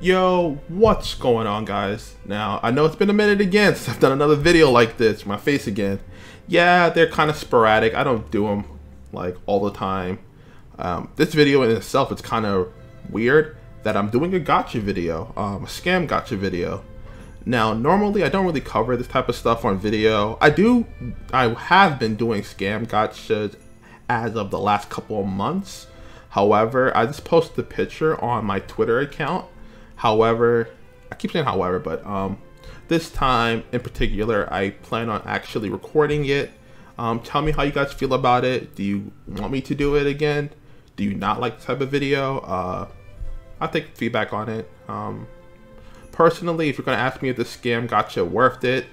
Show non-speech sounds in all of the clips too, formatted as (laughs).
Yo, what's going on guys? Now, I know it's been a minute again since I've done another video like this, my face again. Yeah, they're kind of sporadic. I don't do them like all the time. Um, this video in itself is kind of weird that I'm doing a gacha video, um, a scam gacha video. Now, normally I don't really cover this type of stuff on video. I do, I have been doing scam gachas as of the last couple of months. However, I just posted a picture on my Twitter account However, I keep saying however, but um, this time in particular, I plan on actually recording it. Um, tell me how you guys feel about it. Do you want me to do it again? Do you not like the type of video? Uh, I'll take feedback on it. Um, personally, if you're going to ask me if the scam gacha worth it,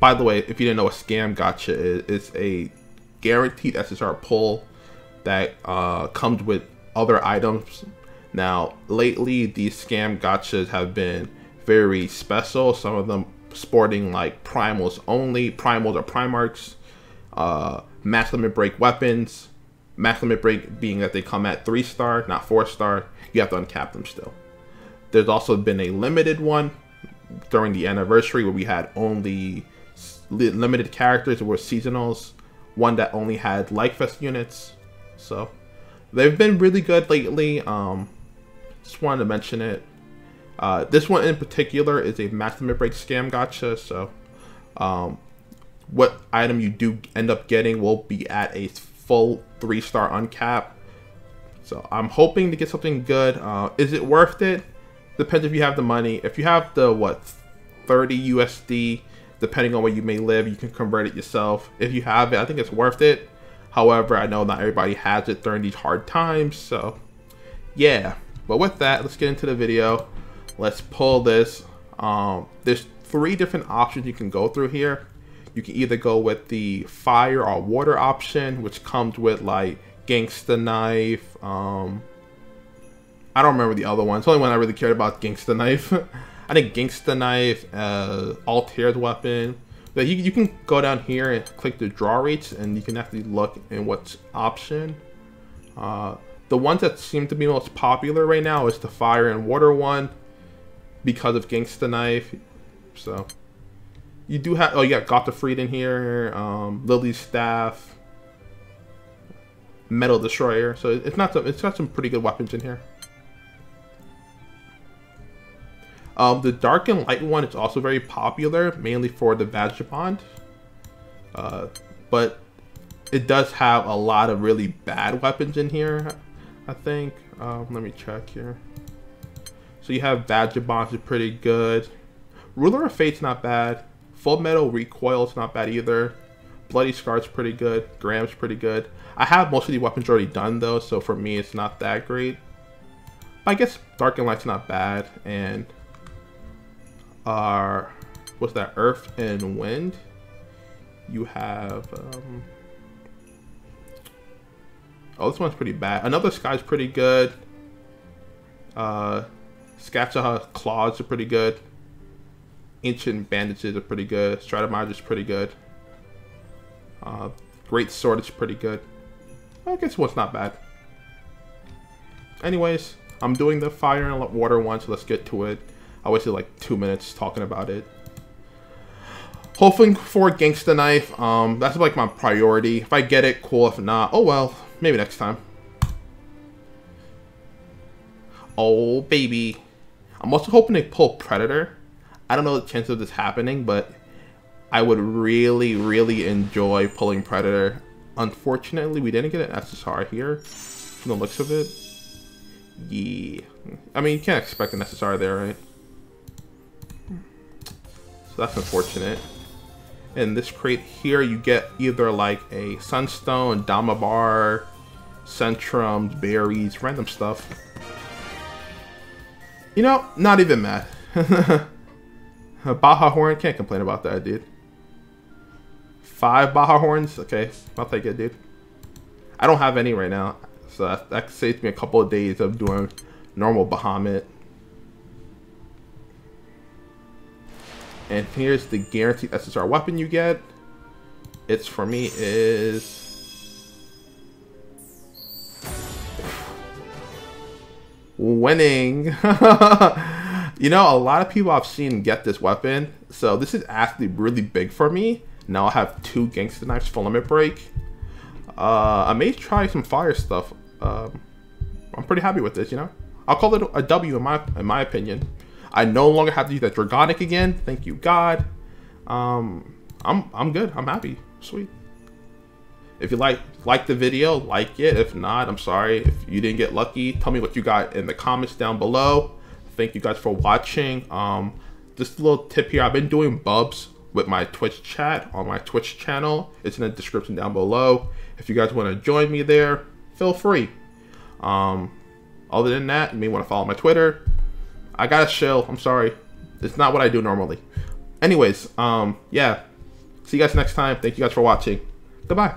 by the way, if you didn't know what scam gacha is, it's a guaranteed SSR pull that uh, comes with other items now, lately, these scam gachas have been very special. Some of them sporting like primals only. Primals or Primarchs. Uh, max limit break weapons. Max limit break being that they come at 3 star, not 4 star. You have to uncap them still. There's also been a limited one during the anniversary where we had only limited characters were seasonals. One that only had Legfest units. So they've been really good lately. Um, just wanted to mention it. Uh, this one in particular is a maximum break scam gacha, so um, what item you do end up getting will be at a full three star uncap. So I'm hoping to get something good. Uh, is it worth it? Depends if you have the money. If you have the what 30 USD, depending on where you may live, you can convert it yourself. If you have it, I think it's worth it. However, I know not everybody has it during these hard times, so yeah. But with that, let's get into the video. Let's pull this. Um, there's three different options you can go through here. You can either go with the fire or water option, which comes with like Gangsta Knife. Um, I don't remember the other one. It's the only one I really cared about, Gangsta Knife. (laughs) I think Gangsta Knife, uh, Altair's weapon. But you, you can go down here and click the draw rates and you can actually look in what's option. Uh, the ones that seem to be most popular right now is the fire and water one because of Gangsta Knife. So you do have oh yeah, got Gottfried in here, um, Lily's staff, Metal Destroyer. So it's not some it's got some pretty good weapons in here. Um, the dark and light one is also very popular, mainly for the Vagabond. Uh, but it does have a lot of really bad weapons in here. I think. Um, let me check here. So you have Vagabonds is pretty good. Ruler of Fate's not bad. Full Metal Recoil's not bad either. Bloody Scar's pretty good. Graham's pretty good. I have most of the weapons already done though, so for me it's not that great. I guess Dark and Light's not bad. And uh, what's that? Earth and Wind. You have um, Oh, this one's pretty bad. Another Sky's pretty good. Uh, Scatcha Claws are pretty good. Ancient Bandages are pretty good. is pretty good. Uh, Great Sword is pretty good. I guess one's not bad. Anyways, I'm doing the fire and water one, so let's get to it. I wasted like two minutes talking about it. Hoping for Gangsta Knife. Um, that's like my priority. If I get it, cool. If not, oh well. Maybe next time. Oh, baby. I'm also hoping to pull Predator. I don't know the chance of this happening, but I would really, really enjoy pulling Predator. Unfortunately, we didn't get an SSR here, from the looks of it. Yeah. I mean, you can't expect an SSR there, right? So that's unfortunate. In this crate here, you get either like a Sunstone, Damabar, Centrums, berries, random stuff. You know, not even mad. (laughs) Baha Horn, can't complain about that, dude. Five Baha Horns? Okay, I'll take it, dude. I don't have any right now, so that, that saves me a couple of days of doing normal Bahamut. And here's the guaranteed SSR weapon you get. It's for me is winning. (laughs) You know, a lot of people I've seen get this weapon, so this is actually really big for me. Now I have two gangster knives for limit break. Uh, I may try some fire stuff. Um, I'm pretty happy with this, you know. I'll call it a W in my in my opinion. I no longer have to use that Dragonic again. Thank you, God. Um, I'm I'm good. I'm happy. Sweet. If you like like the video, like it. If not, I'm sorry. If you didn't get lucky, tell me what you got in the comments down below. Thank you guys for watching. Um, just a little tip here. I've been doing bubs with my Twitch chat on my Twitch channel. It's in the description down below. If you guys want to join me there, feel free. Um, other than that, you may want to follow my Twitter. I got a shill. I'm sorry. It's not what I do normally. Anyways, um, yeah. See you guys next time. Thank you guys for watching. Goodbye.